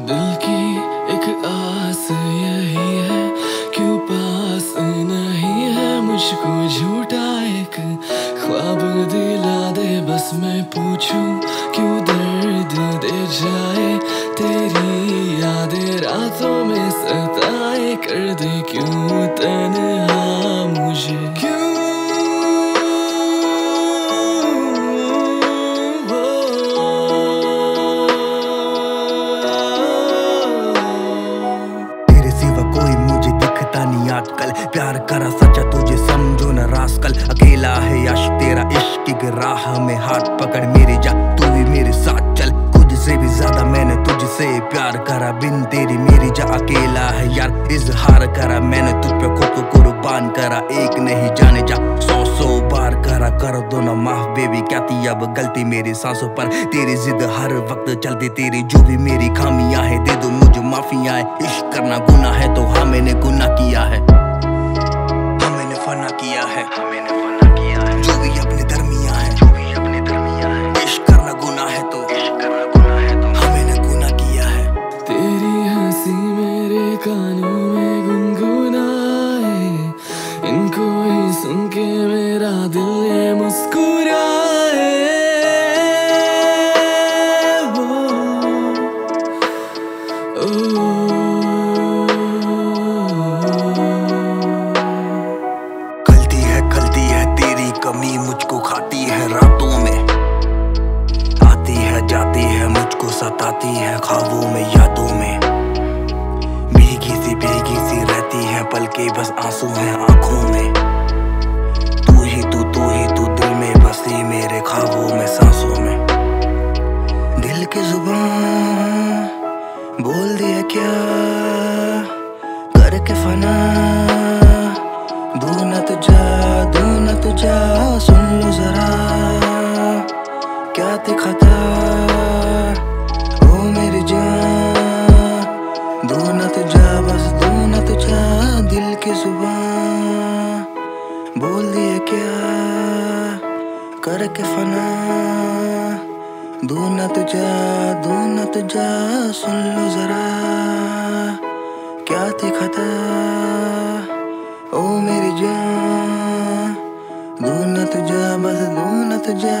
दिल की एक आस यही है, क्यों पास नहीं है? मुझको झूठा एक ख्वाब दिला दे, बस मैं पूछूँ, क्यों दर्द दे जाए? तेरी यादें रातों में सताए, कर दे क्यों तन्हा मुझे? आजकल प्यार करा सचा तुझे समझो न रास्कल। अकेला है यश, तेरा इश्क की राह में हाथ पकड़। मेरे जा तू भी मेरे साथ चल। कुछ से भी ज़्यादा मैंने तुझसे प्यार करा। बिन तेरी मेरी जा अकेला है यार, इजहार करा। मैंने तुझ पे खुद को कुर्बान करा। एक नहीं जाने जा, सौ सौ बार करा। कर दो ना माफ़ बेबी क्या थी अब गलती मेरी सांसों पर? तेरी जिद हर वक्त चलती, तेरी जो भी मेरी खामियाँ है, दे दो मुझे माफिया किया है। हाँ मैंने फना किया है। जो भी अपने दरमिया है। जो भी अपने दरमिया है। इश्क करना गुना है तो। इश्क करना गुना है तो। हाँ मैंने गुना किया है। तेरी हँसी मेरे कानों में गुनगुनाए। इनको ही सुन के मेरा दिल रातों में। आती है, जाती है, मुझको सताती है ख्वाबों में, यादों में। भीगी सी भीगी सी रहती है, पलके बस आँसू हैं आँखों में। तू ही तू तू ही तू दिल में, बसी मेरे ख्वाबों में, सांसों में। दिल की ज़ुबान बोल दिया क्या? करके फना। दू न तुझा दू न तुझा सुन लो जरा। क्या दिखाता ओ मेरी जान, दू न तुझा बस दू न तुझा दिल की ज़ुबान। बोल दिया क्या? करके फना। दू न तुझा दू न तुझा सुन लो जरा। क्या दिखाता ओ मेरी जान, दू न तुझा बस दू न तुझा